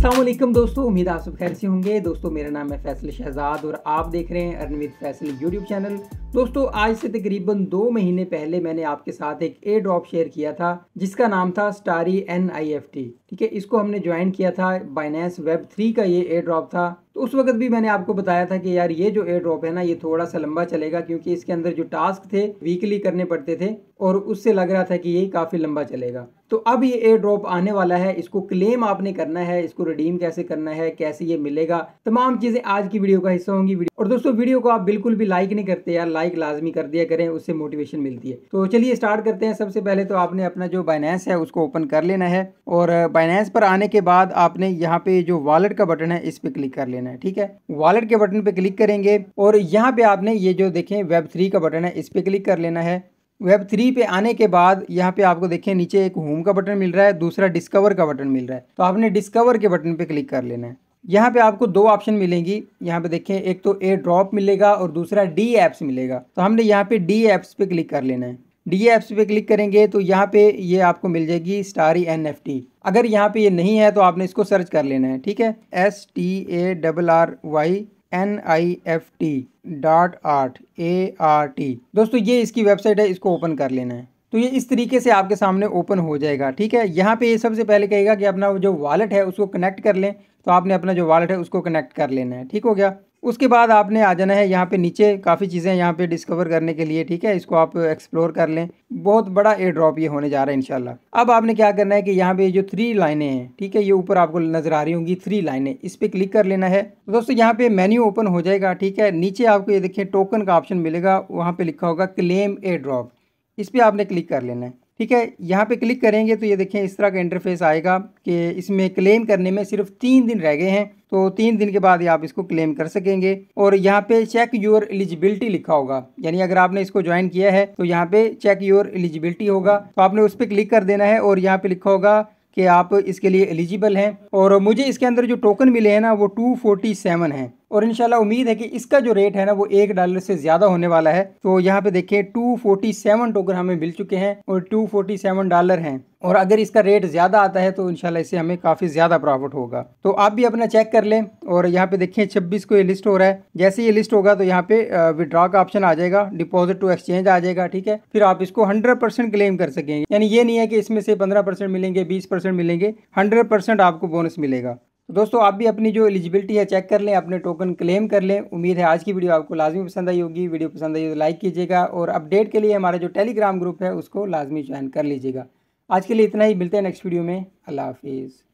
असलम दोस्तों, उम्मीद आप सब खैर से होंगे। दोस्तों, मेरा नाम है फैसल शहजाद और आप देख रहे हैं अर्न फैसल यूट्यूब चैनल। दोस्तों, आज से तकरीबन दो महीने पहले मैंने आपके साथ एक ए ड्रॉप शेयर किया था, जिसका नाम था starry N I F T. ठीक है, इसको हमने ज्वाइन किया था बाइनेंस वेब थ्री का ये ए ड्रॉप था। तो उस वक्त भी मैंने आपको बताया था कि यार ये जो एयर ड्रॉप है ना, ये थोड़ा सा लंबा चलेगा क्योंकि इसके अंदर जो टास्क थे वीकली करने पड़ते थे और उससे लग रहा था कि ये काफ़ी लंबा चलेगा। तो अब ये एयर ड्रॉप आने वाला है, इसको क्लेम आपने करना है, इसको रिडीम कैसे करना है, कैसे ये मिलेगा, तमाम चीज़ें आज की वीडियो का हिस्सा होंगी और दोस्तों वीडियो को आप बिल्कुल भी लाइक नहीं करते यार लाइक लाजमी कर दिया करें, उससे मोटिवेशन मिलती है। तो चलिए स्टार्ट करते हैं। सबसे पहले तो आपने अपना जो बाइनेंस है, उसको ओपन कर लेना है और बाइनेंस पर आने के बाद आपने यहाँ पे जो वॉलेट का बटन है, इस पर क्लिक कर लेना है, ठीक है? वॉलेट के बटन पे क्लिक करेंगे और यहाँ पे आपने ये जो देखें वेब थ्री का बटन है, इस पर क्लिक कर लेना है। वेब थ्री पे आने के बाद यहाँ पे आपको देखें, नीचे एक होम का बटन मिल रहा है, दूसरा डिस्कवर का बटन मिल रहा है। तो आपने डिस्कवर के बटन पे क्लिक कर लेना है। यहाँ पे आपको दो ऑप्शन मिलेंगी। यहाँ पे देखें, एक तो ए ड्रॉप मिलेगा और दूसरा डी एप्स मिलेगा। तो हमने यहाँ पे डी एप्स पे क्लिक कर लेना है। डी एप्स पे क्लिक करेंगे तो यहाँ पे ये आपको मिल जाएगी स्टारी एन एफ़ टी अगर यहाँ पे ये नहीं है तो आपने इसको सर्च कर लेना है, ठीक है? S T A double R Y N I F T dot art A R T दोस्तों, ये इसकी वेबसाइट है, इसको ओपन कर लेना है। तो ये इस तरीके से आपके सामने ओपन हो जाएगा, ठीक है? यहाँ पे ये सबसे पहले कहेगा कि अपना जो वॉलेट है, उसको कनेक्ट कर लें। तो आपने अपना जो वॉलेट है, उसको कनेक्ट कर लेना है, ठीक हो गया? उसके बाद आपने आ जाना है यहाँ पे नीचे। काफ़ी चीज़ें यहाँ पे डिस्कवर करने के लिए, ठीक है? इसको आप एक्सप्लोर कर लें। बहुत बड़ा एयर ड्रॉप ये होने जा रहा है इनशाला अब आपने क्या करना है कि यहाँ पे जो थ्री लाइनें हैं, ठीक है? ये ऊपर आपको नज़र आ रही होंगी थ्री लाइनें। इस पर क्लिक कर लेना है। तो दोस्तों, यहाँ पे मेन्यू ओपन हो जाएगा, ठीक है? नीचे आपको ये देखिए टोकन का ऑप्शन मिलेगा। वहाँ पर लिखा होगा क्लेम एयर ड्रॉप इस पर आपने क्लिक कर लेना है। ठीक है, यहाँ पे क्लिक करेंगे तो ये देखें, इस तरह का इंटरफेस आएगा कि इसमें क्लेम करने में सिर्फ़ तीन दिन रह गए हैं तो तीन दिन के बाद ही आप इसको क्लेम कर सकेंगे। और यहाँ पे चेक योर एलिजिबिलिटी लिखा होगा, यानी अगर आपने इसको ज्वाइन किया है तो यहाँ पे चेक योर एलिजिबिलिटी होगा। तो आपने उस पर क्लिक कर देना है और यहाँ पे लिखा होगा कि आप इसके लिए एलिजिबल हैं। और मुझे इसके अंदर जो टोकन मिले हैं ना, वो टू फोर्टी सेवन है। और इनशाला उम्मीद है कि इसका जो रेट है ना, वो एक डॉलर से ज़्यादा होने वाला है। तो यहाँ पे देखिए टू फोर्टी सेवन टोकन हमें मिल चुके हैं और टू फोर्टी सेवन डॉलर हैं। और अगर इसका रेट ज़्यादा आता है तो इनशाला इससे हमें काफ़ी ज़्यादा प्रॉफिट होगा। तो आप भी अपना चेक कर लें और यहाँ पे देखिए, छब्बीस को ये लिस्ट हो रहा है। जैसे ये लिस्ट होगा तो यहाँ पे विड्रॉ का ऑप्शन आ जाएगा डिपॉजिट टू एक्सचेंज आ जाएगा, ठीक है? फिर आप इसको हंड्रेड परसेंट क्लेम कर सकेंगे। यानी ये नहीं है कि इसमें से पंद्रह परसेंट मिलेंगे, बीस परसेंट मिलेंगे हंड्रेड परसेंट आपको बोनस मिलेगा। तो दोस्तों, आप भी अपनी जो एलिजिबिलिटी है चेक कर लें, अपने टोकन क्लेम कर लें। उम्मीद है आज की वीडियो आपको लाजमी पसंद आई होगी। वीडियो पसंद आई हो तो लाइक कीजिएगा और अपडेट के लिए हमारा जो टेलीग्राम ग्रुप है, उसको लाजमी ज्वाइन कर लीजिएगा। आज के लिए इतना ही। मिलते हैं नेक्स्ट वीडियो में। अल्लाह हाफिज़।